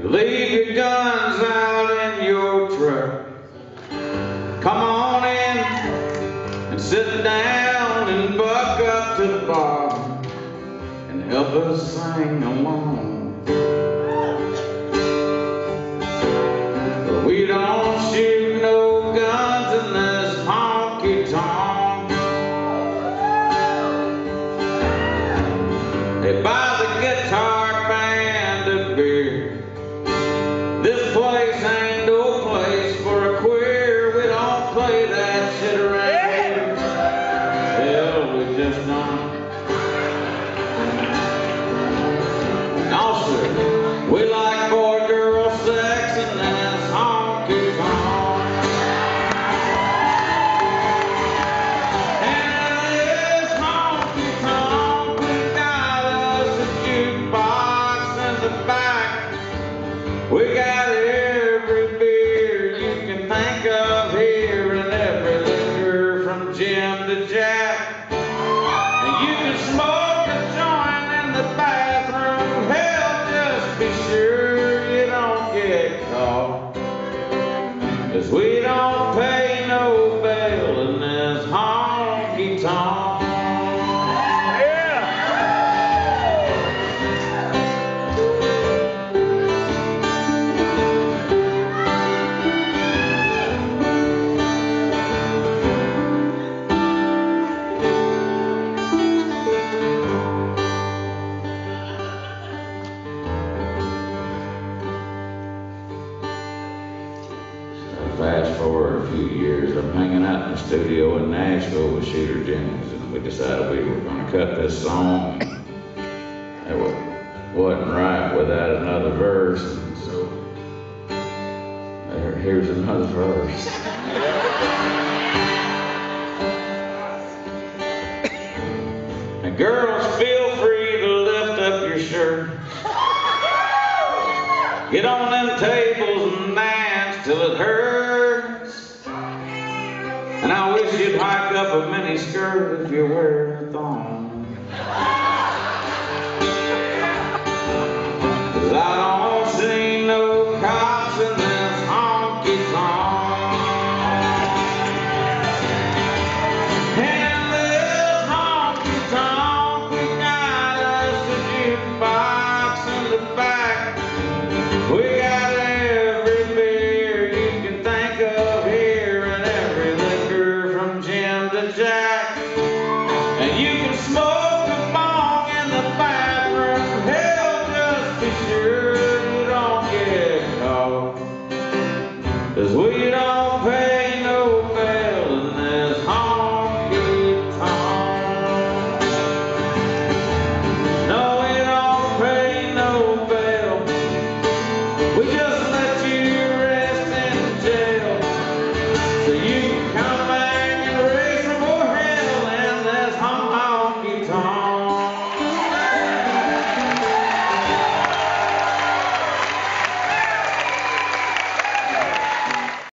leave your guns out in your truck. Come on in and sit down and buck up to the bar and help us sing along. We don't shoot no guns in this honky tonk. They buy No, Cause we don't pay no bail in this honky tonk. Few years, I'm hanging out in the studio in Nashville with Shooter Jennings, and we decided we were going to cut this song. It wa- wasn't right without another verse, and so there- here's another verse. And girls, feel free to lift up your shirt. Get on them tables and dance till it hurts. You'd hike up a mini skirt if you're wearing a thong. To Jack. And you can smoke